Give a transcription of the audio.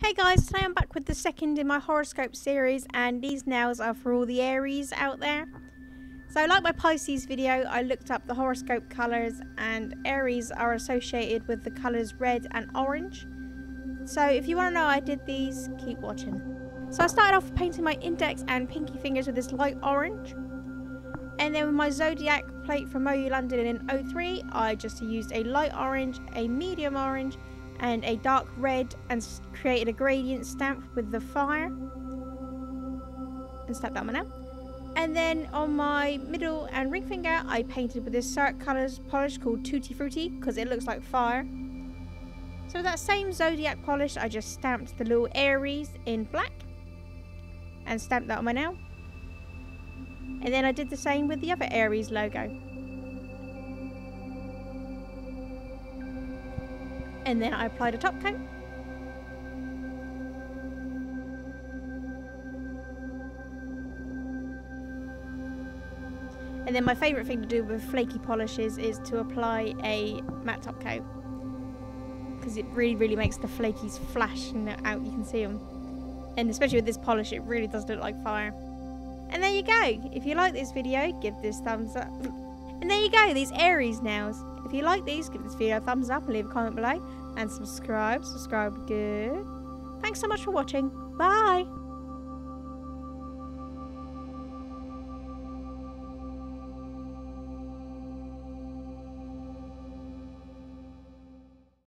Hey guys, today I'm back with the second in my horoscope series and these nails are for all the Aries out there. So like my Pisces video, I looked up the horoscope colours and Aries are associated with the colours red and orange. So if you want to know I did these, keep watching. So I started off painting my index and pinky fingers with this light orange. And then with my zodiac plate from Moyou London in 03, I just used a light orange, a medium orange, and a dark red and created a gradient stamp with the fire and stamped that one out. And then on my middle and ring finger, I painted with this Cirque Colours polish called Tutti Frutti because it looks like fire. So that same zodiac polish, I just stamped the little Aries in black and stamped that on my nail. And then I did the same with the other Aries logo. And then I applied a top coat. And then my favourite thing to do with flaky polishes is to apply a matte top coat. Because it really, really makes the flakies flash and out, you can see them. And especially with this polish, it really does look like fire. And there you go. If you like this video, give this thumbs up. And there you go, these Aries nails. If you like these, give this video a thumbs up and leave a comment below. And subscribe. Subscribe good. Thanks so much for watching. Bye.